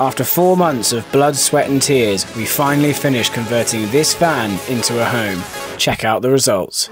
After four months of blood, sweat, and tears, we finally finished converting this van into a home. Check out the results.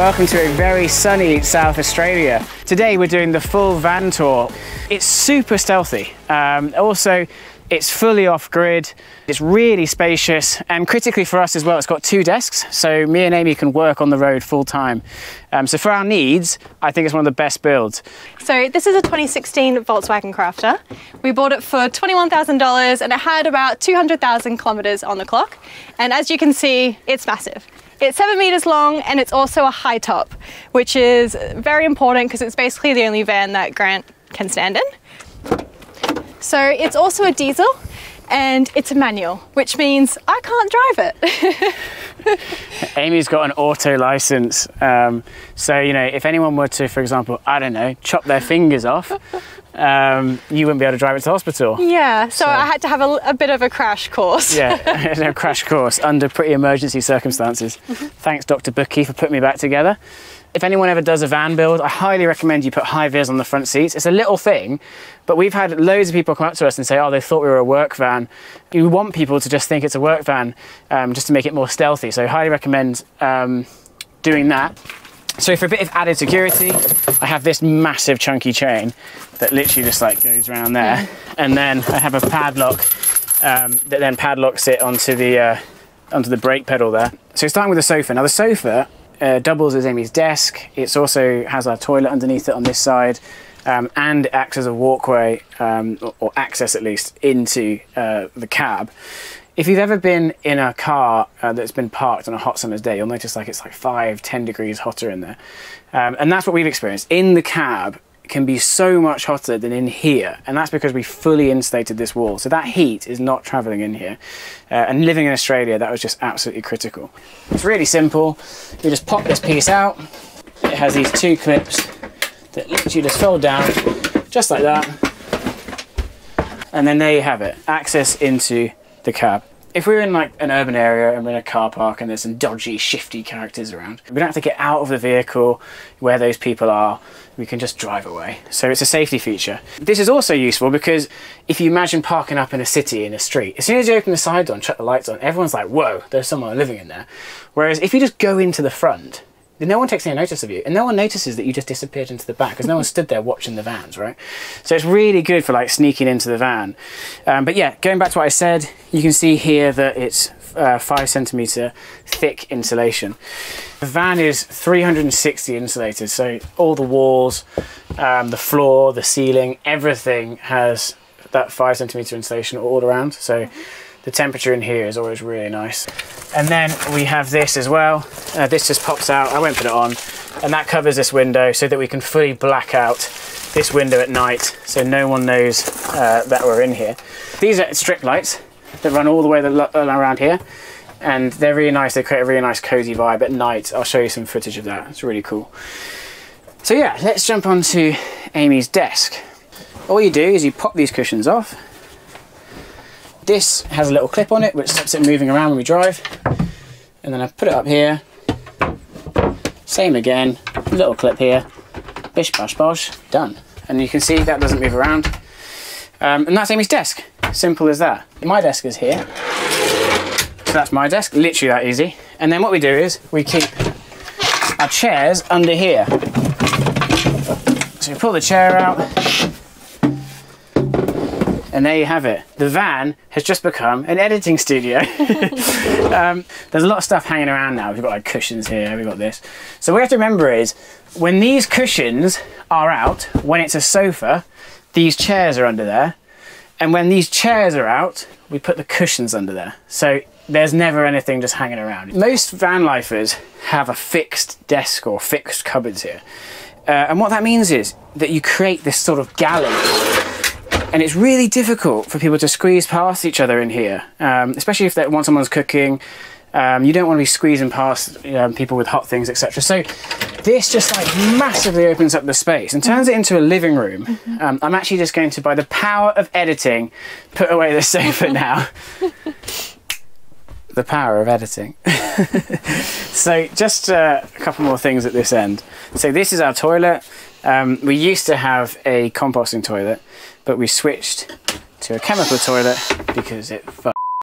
Welcome to a very sunny South Australia. Today we're doing the full van tour. It's super stealthy. Um, also, it's fully off grid. It's really spacious and critically for us as well, it's got two desks. So me and Amy can work on the road full time. Um, so for our needs, I think it's one of the best builds. So this is a 2016 Volkswagen Crafter. We bought it for $21,000 and it had about 200,000 kilometers on the clock. And as you can see, it's massive. It's seven meters long and it's also a high top, which is very important because it's basically the only van that Grant can stand in. So it's also a diesel and it's a manual, which means I can't drive it. Amy's got an auto license. Um, so, you know, if anyone were to, for example, I don't know, chop their fingers off, um, you wouldn't be able to drive it to hospital. Yeah, so, so I had to have a, a, bit of a crash course. yeah, a crash course under pretty emergency circumstances. Mm-hmm. Thanks, Dr. Bookie, for putting me back together. If anyone ever does a van build, I highly recommend you put high vis on the front seats. It's a little thing, but we've had loads of people come up to us and say, oh, they thought we were a work van. You want people to just think it's a work van um, just to make it more stealthy. So I highly recommend um, doing that. So for a bit of added security, I have this massive chunky chain that literally just like goes around there. And then I have a padlock um, that then padlocks it onto the, uh, onto the brake pedal there. So starting with the sofa. Now the sofa uh, doubles as Amy's desk. It also has our toilet underneath it on this side. Um, and acts as a walkway, um, or, or, access at least, into uh, the cab. If you've ever been in a car uh, that's been parked on a hot summer's day, you'll notice like it's like five, 10 degrees hotter in there. Um, and that's what we've experienced. In the cab, can be so much hotter than in here and that's because we fully insulated this wall. So that heat is not traveling in here. Uh, and living in Australia that was just absolutely critical. It's really simple. You just pop this piece out. It has these two clips that literally just fold down just like that. And then there you have it. Access into the cab if we're in like an urban area and we're in a car park and there's some dodgy, shifty characters around, we don't have to get out of the vehicle where those people are. We can just drive away. So it's a safety feature. This is also useful because if you imagine parking up in a city in a street, as soon as you open the side door and shut the lights on, everyone's like, whoa, there's someone living in there. Whereas if you just go into the front, no one takes any notice of you and no one notices that you just disappeared into the back because no one stood there watching the vans right? So it's really good for like sneaking into the van. Um, but yeah going back to what i said you can see here that it's uh, five centimeter thick insulation. The van is 360 insulated so all the walls um, the floor the ceiling everything has that five centimeter insulation all around. So the temperature in here is always really nice. And then we have this as well. Uh, this just pops out, I won't put it on, and that covers this window so that we can fully black out this window at night so no one knows uh, that we're in here. These are strip lights that run all the way around here and they're really nice, they create a really nice cozy vibe at night. I'll show you some footage of that, it's really cool. So yeah, let's jump onto Amy's desk. All you do is you pop these cushions off this has a little clip on it which stops it moving around when we drive. And then I put it up here. Same again, little clip here. Bish bash bosh, done. And you can see that doesn't move around. Um, and that's Amy's desk. Simple as that. My desk is here. So that's my desk, literally that easy. And then what we do is we keep our chairs under here. So we pull the chair out, and there you have it. The van has just become an editing studio. um, there's a lot of stuff hanging around now. We've got like cushions here, we've got this. So what we have to remember is when these cushions are out, when it's a sofa, these chairs are under there. And when these chairs are out, we put the cushions under there. So there's never anything just hanging around. Most van lifers have a fixed desk or fixed cupboards here. Uh, and what that means is that you create this sort of gallery and it's really difficult for people to squeeze past each other in here, um, especially if want someone's cooking. Um, you don't want to be squeezing past um, people with hot things, etc. So this just like massively opens up the space and turns it into a living room. Um, I'm actually just going to, by the power of editing, put away the sofa now. the power of editing. so just uh, a couple more things at this end. So this is our toilet. Um, we used to have a composting toilet, but we switched to a chemical toilet because it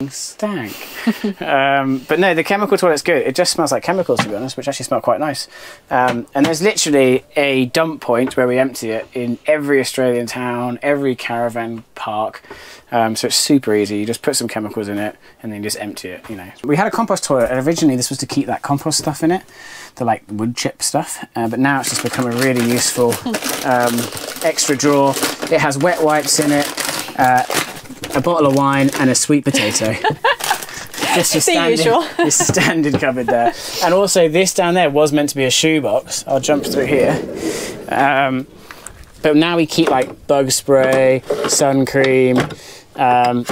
stank. um, but no, the chemical toilet's good. It just smells like chemicals, to be honest, which actually smell quite nice. Um, and there's literally a dump point where we empty it in every Australian town, every caravan park. Um, so it's super easy. You just put some chemicals in it and then you just empty it. You know, we had a compost toilet, and originally this was to keep that compost stuff in it, the like wood chip stuff. Uh, but now it's just become a really useful um, extra drawer. It has wet wipes in it, uh, a bottle of wine, and a sweet potato. Just your The standard, usual. your standard cupboard there. And also this down there was meant to be a shoebox. I'll jump through here. Um, but now we keep like bug spray, sun cream, um,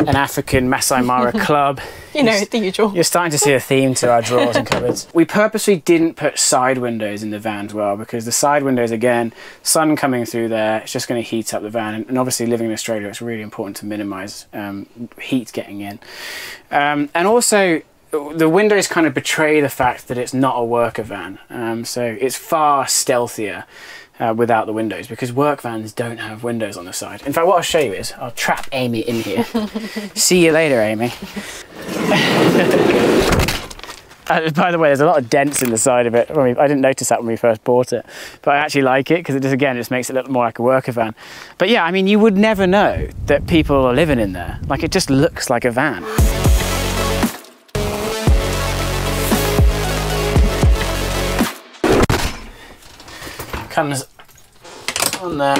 an African Masai Mara club. You know, the usual. You're starting to see a theme to our drawers and cupboards. We purposely didn't put side windows in the van as well because the side windows, again, sun coming through there, it's just going to heat up the van. And, obviously, living in Australia, it's really important to minimise um, heat getting in. Um, and also, the windows kind of betray the fact that it's not a worker van. Um, so it's far stealthier. Uh, without the windows because work vans don't have windows on the side. In fact, what I'll show you is I'll trap Amy in here. See you later, Amy. Uh, by the way, there's a lot of dents in the side of it. When we, I didn't notice that when we first bought it, but I actually like it because it just again just makes it look more like a worker van. But yeah, I mean, you would never know that people are living in there. Like it just looks like a van. Comes on there,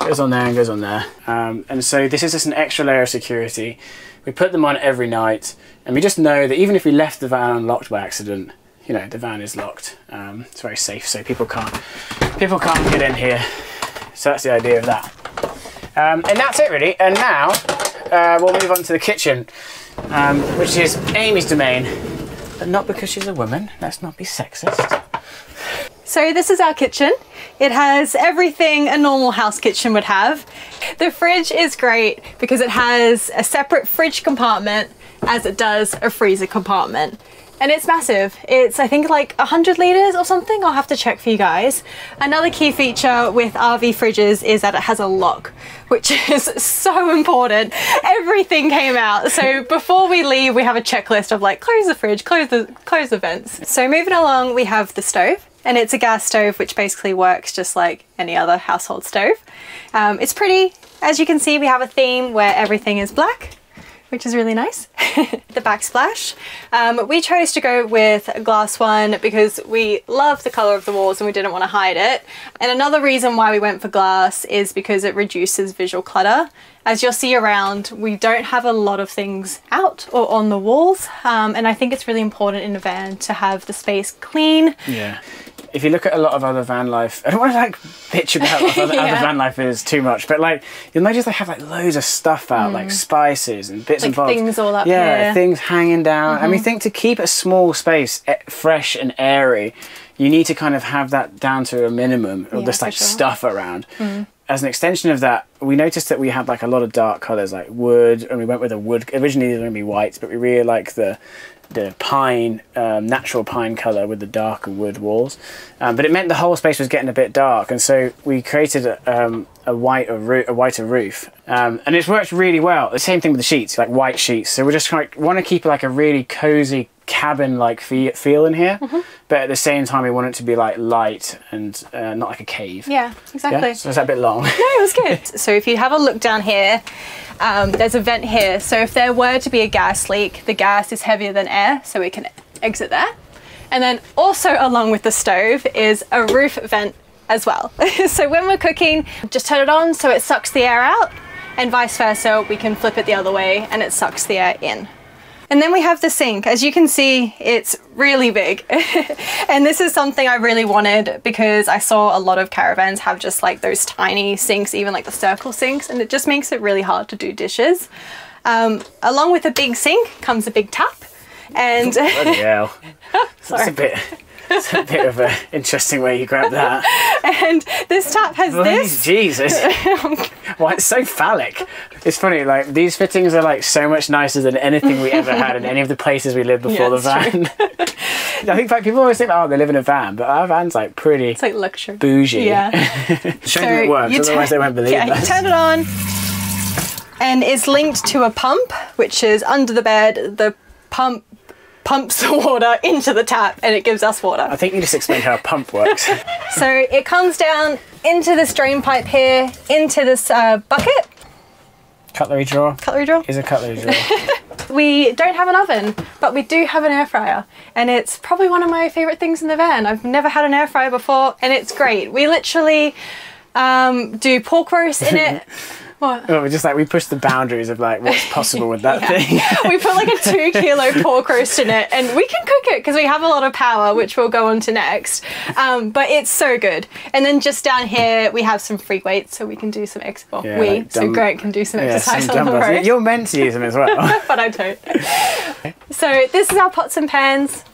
goes on there, and goes on there. Um, and so this is just an extra layer of security. We put them on every night, and we just know that even if we left the van unlocked by accident, you know, the van is locked. Um, it's very safe, so people can't people can't get in here. So that's the idea of that. Um, and that's it really. And now uh, we'll move on to the kitchen, um, which is Amy's domain, but not because she's a woman. Let's not be sexist. So this is our kitchen. It has everything a normal house kitchen would have. The fridge is great because it has a separate fridge compartment as it does a freezer compartment. And it's massive. It's, I think, like 100 litres or something. I'll have to check for you guys. Another key feature with RV fridges is that it has a lock, which is so important. Everything came out. So before we leave, we have a checklist of like, close the fridge, close the, close the vents. So moving along, we have the stove and it's a gas stove which basically works just like any other household stove. Um, it's pretty. As you can see, we have a theme where everything is black, which is really nice. the backsplash. Um, we chose to go with a glass one because we love the colour of the walls and we didn't want to hide it. And another reason why we went for glass is because it reduces visual clutter. As you'll see around, we don't have a lot of things out or on the walls. Um, and I think it's really important in a van to have the space clean. Yeah. If you look at a lot of other van life, I don't want to like bitch about what other, Yeah. other van life is too much, but like you'll notice they have like loads of stuff out, like spices and bits and Mm. Like bobs. things all up yeah, here. Things hanging down. And we think to keep a small space eh, fresh and airy, you need to kind of have that down to a minimum, or Yeah, just like sure. Mm. stuff around. As an extension of that, we noticed that we had like a lot of dark colours, like wood, and we went with a wood. Originally, they were going to be whites, but we really like the the pine, um, natural pine colour with the darker wood walls. Um, but it meant the whole space was getting a bit dark, and so we created um, a white a, roo- a whiter roof, um, and it's worked really well. The same thing with the sheets, like white sheets. So we just kind of want to keep like a really cozy cabin-like fe- feel in here, but at the same time we want it to be like light and uh, not like a cave. Yeah, exactly. Yeah? So that a bit long? No, it was good. so if you have a look down here, um, there's a vent here. So if there were to be a gas leak, the gas is heavier than air, so we can exit there. And then also along with the stove is a roof vent as well. so when we're cooking, just turn it on so it sucks the air out and vice versa, we can flip it the other way and it sucks the air in. And then we have the sink. As you can see, it's really big. and this is something I really wanted because I saw a lot of caravans have just like those tiny sinks, even like the circle sinks, and it just makes it really hard to do dishes. Um, along with a big sink comes a big tap. And Bloody hell. That's a bit. It's a bit of an interesting way you grab that. And this tap has this. Jesus. Why it's so phallic. It's funny, like these fittings are like so much nicer than anything we ever had in any of the places we lived before Yeah, the van. I think like people always think, oh, they live in a van, but our van's like pretty It's like luxury. bougie. Yeah. Show them it works, otherwise they won't believe yeah, us. you turn it on, and it's linked to a pump, which is under the bed. The pump pumps the water into the tap, and it gives us water. I think you just explained how a pump works. So it comes down into this drain pipe here, into this uh, bucket, cutlery drawer cutlery drawer. is a cutlery drawer. We don't have an oven, but we do have an air fryer, and it's probably one of my favorite things in the van. I've never had an air fryer before, and it's great. We literally um, do pork roast in it. what? well, we're just like we push the boundaries of like what's possible with that thing. we put like a two kilo pork roast in it and we can cook it because we have a lot of power which we'll go on to next um, but it's so good and then just down here we have some free weights so we can do some exercise. well, Yeah, we like so grant can do some Yeah, exercise some on the road You're meant to use them as well. but I don't so this is our pots and pans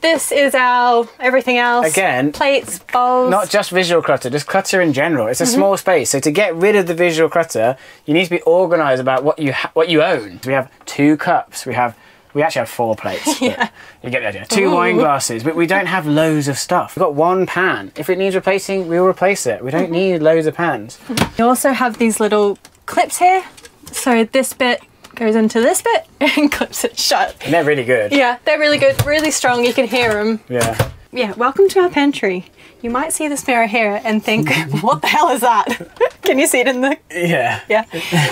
this is our everything else Again, plates bowls Not just visual clutter, just clutter in general. It's a Mm-hmm. small space, so to get rid of the visual clutter, you need to be organised about what you ha- what you own. We have two cups. We have we actually have four plates. but You get the idea. Two wine glasses, but we don't have loads of stuff. We've got one pan. If it needs replacing, we'll replace it. We don't Mm-hmm. need loads of pans. You also have these little clips here. So this bit goes into this bit and clips it shut. And they're really good. Yeah, they're really good, really strong. You can hear them. Yeah. Yeah, welcome to our pantry. You might see this mirror here and think, what the hell is that? can you see it in the Yeah. yeah,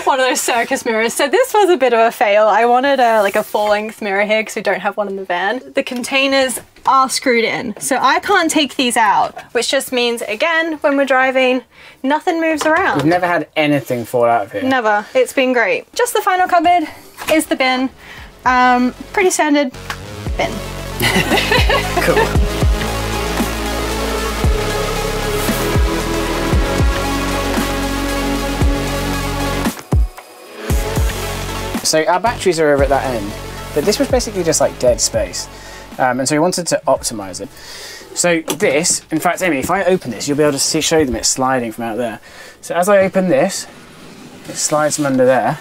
one of those circus mirrors. So this was a bit of a fail. I wanted a like a full length mirror here because we don't have one in the van. The containers are screwed in, so I can't take these out, which just means again when we're driving, nothing moves around. We've never had anything fall out of here. Never. It's been great. Just the final cupboard is the bin. Um, pretty standard bin. Cool. So our batteries are over at that end, but this was basically just like dead space. Um, and so we wanted to optimize it. So this, in fact, Amy, if I open this, you'll be able to see, show them it's sliding from out there. So as I open this, it slides from under there,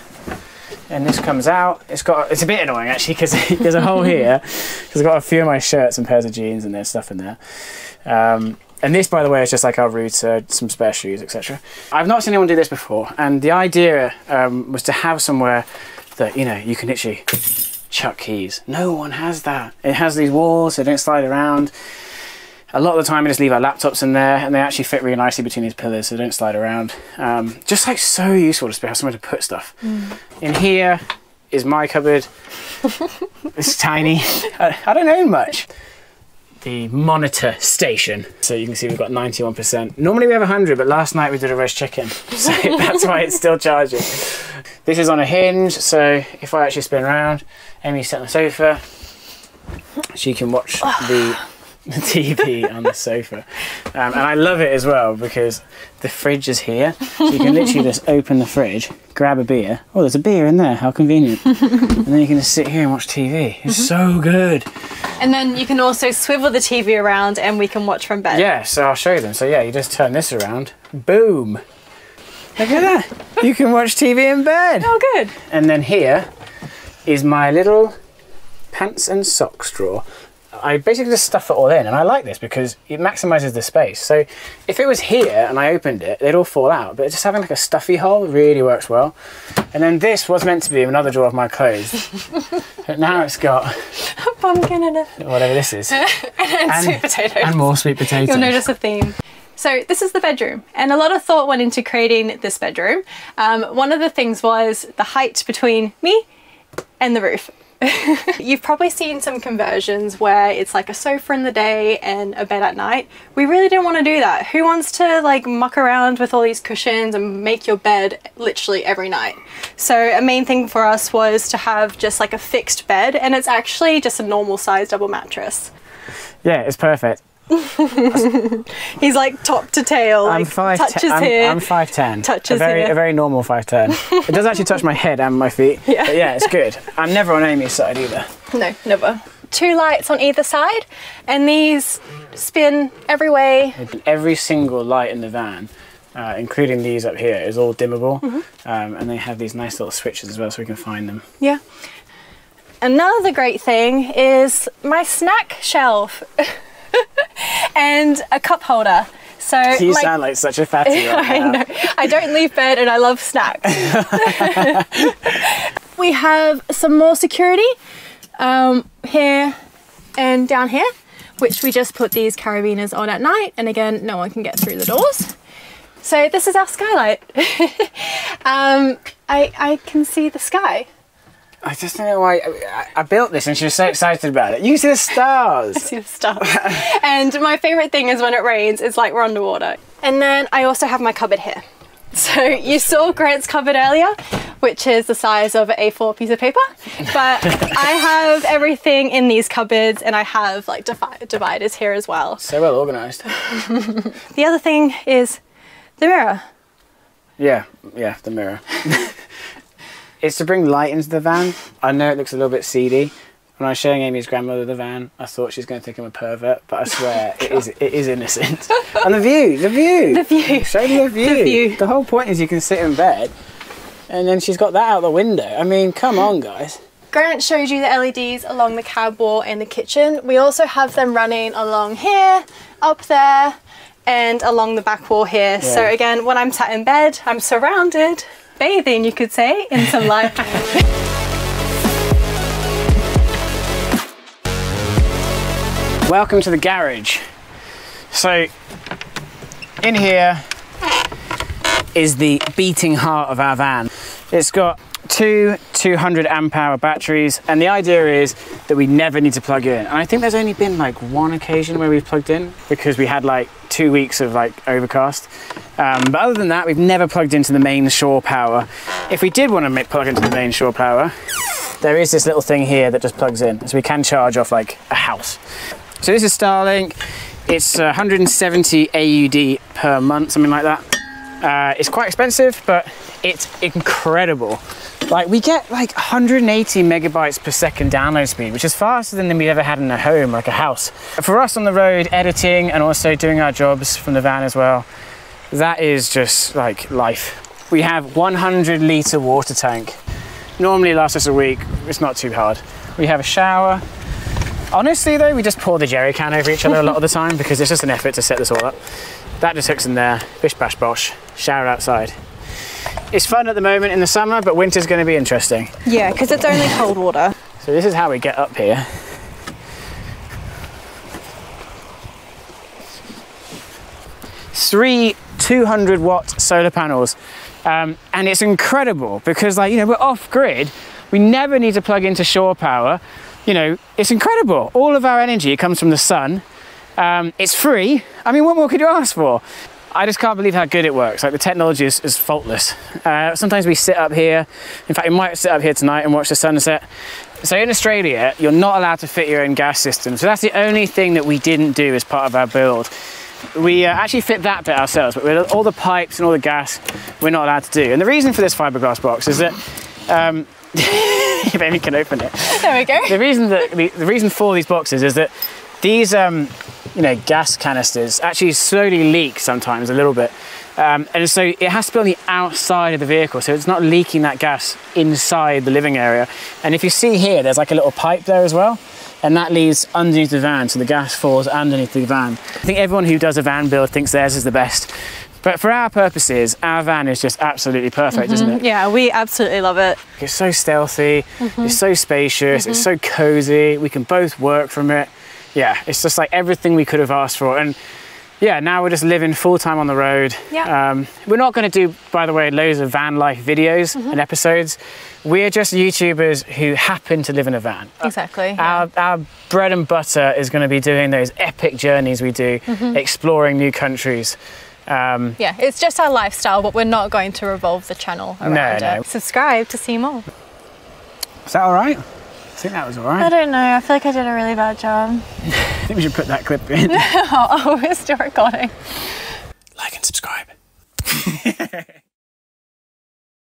and this comes out. It's got, it's a bit annoying actually because there's a hole here. Because I've got a few of my shirts and pairs of jeans and there's stuff in there. Um, and this, by the way, is just like our router, some spare shoes, etc. I've not seen anyone do this before, and the idea um, was to have somewhere that you know you can literally chuck keys. No one has that. It has these walls, so they don't slide around. A lot of the time, we just leave our laptops in there, and they actually fit really nicely between these pillars, so they don't slide around. Um, just like so useful just to have somewhere to put stuff. In here is my cupboard. it's tiny. I, I don't own much. The monitor station. So you can see we've got 91%. Normally we have 100, but last night we did a roast chicken. So that's why it's still charging. This is on a hinge, so if I actually spin around, Amy's sat on the sofa. She can watch the the TV on the sofa. Um, and I love it as well because the fridge is here. So you can literally just open the fridge, grab a beer. Oh, there's a beer in there. How convenient. and then you can just sit here and watch TV. It's so good. And then you can also swivel the TV around and we can watch from bed. Yeah, so I'll show you them. So yeah, you just turn this around. Boom. Look at that. You can watch TV in bed. Oh, good. And then here is my little pants and socks drawer. I basically just stuff it all in, and I like this because it maximizes the space. So if it was here and I opened it, they'd all fall out, but just having like a stuffy hole really works well. And then this was meant to be another drawer of my clothes, but now it's got A pumpkin in it. whatever this is, And, And- sweet potatoes. and more sweet potatoes. You'll notice a theme. So this is the bedroom, and a lot of thought went into creating this bedroom. Um, one of the things was the height between me and the roof. You've probably seen some conversions where it's like a sofa in the day and a bed at night. We really didn't want to do that. Who wants to like muck around with all these cushions and make your bed literally every night? So a main thing for us was to have just like a fixed bed and it's actually just a normal size double mattress. Yeah, it's perfect. He's like top to tail, I'm like five. touches I'm, here. I'm five ten. touches a very here. a very normal five ten. it does actually touch my head and my feet. Yeah. But yeah, it's good. I'm never on Amy's side either. No, never. two lights on either side, and these spin every way. Every single light in the van, uh, including these up here, is all dimmable, Mm-hmm. um, and they have these nice little switches as well, so we can find them. Yeah. Another great thing is my snack shelf and a cup holder. So You my- sound like such a fatty right I now. know. I don't leave bed and I love snacks. we have some more security um, here and down here, which we just put these carabiners on at night. And again, no one can get through the doors. So this is our skylight. um, I, I can see the sky. I just don't know why. I, I built this and she was so excited about it. You can see the stars. I see the stuff. and my favorite thing is when it rains, it's like we're underwater. And then I also have my cupboard here. So you saw Grant's cupboard earlier, which is the size of an A4 piece of paper. But I have everything in these cupboards and I have like dividers here as well. So well organised. The other thing is the mirror. Yeah, yeah, the mirror. It's to bring light into the van. I know it looks a little bit seedy. When I was showing Amy's grandmother the van, I thought she's going to think I'm a pervert, but I swear it is it is innocent. and the view, the view, The view. Show me the view. The view. The whole point is you can sit in bed, and then she's got that out the window. I mean, come on, guys. Grant showed you the LEDs along the cab wall and the kitchen. We also have them running along here, up there, and along the back wall here. So again, when I'm sat in bed, I'm surrounded, bathing, you could say, in some light. Welcome to the garage. So, in here is the beating heart of our van. It's got two 200 amp hour batteries, and the idea is that we never need to plug in. And I think there's only been like one occasion where we've plugged in because we had like two weeks of like overcast. Um, but other than that, we've never plugged into the main shore power. If we did want to make, plug into the main shore power, there is this little thing here that just plugs in, so we can charge off like a house. So this is Starlink. It's uh, 170 AUD per month, something like that. Uh, it's quite expensive, but it's incredible. Like we get like 180 megabytes per second download speed, which is faster than we've ever had in a home, like a house. For us on the road, editing and also doing our jobs from the van as well, that is just like life. We have 100 litre water tank. Normally lasts us a week. It's not too hard. We have a shower. Honestly though, we just pour the jerry can over each other a lot of the time because it's just an effort to set this all up. That just hooks in there, bish bash bosh, shower outside. It's fun at the moment in the summer, but winter's going to be interesting. yeah, because it's only cold water. So this is how we get up here. Three 200 watt solar panels. Um, and it's incredible because like, you know, we're off grid. We never need to plug into shore power. You know, it's incredible. All of our energy comes from the sun. Um, it's free. I mean, what more could you ask for? I just can't believe how good it works. Like the technology is, is faultless. Uh, sometimes we sit up here. In fact, we might sit up here tonight and watch the sunset. So in Australia, you're not allowed to fit your own gas system. So that's the only thing that we didn't do as part of our build. We uh, actually fit that bit ourselves, but with all the pipes and all the gas, we're not allowed to do. And the reason for this fiberglass box is that um, if Amy can open it. There we go. The reason that the, the reason for these boxes is that these um, you know gas canisters actually slowly leak sometimes a little bit. Um, and so it has to be on the outside of the vehicle, so it's not leaking that gas inside the living area. And if you see here, there's like a little pipe there as well, and that leads underneath the van, so the gas falls underneath the van. I think everyone who does a van build thinks theirs is the best. But for our purposes, our van is just absolutely perfect, isn't mm-hmm. it? Yeah, we absolutely love it. It's so stealthy, it's mm-hmm. so spacious, it's mm-hmm. so cozy. We can both work from it. Yeah, it's just like everything we could have asked for. And yeah, now we're just living full time on the road. Yeah. Um, we're not going to do, by the way, loads of van life videos and episodes. We're just YouTubers who happen to live in a van. Exactly. yeah. Our, our bread and butter is going to be doing those epic journeys we do, exploring new countries. Um, Yeah, it's just our lifestyle, but we're not going to revolve the channel around no. it. Subscribe to see more. is that all right? I think that was all right. I don't know. I feel like I did a really bad job. I think we should put that clip in. Oh, we're still recording. like and subscribe.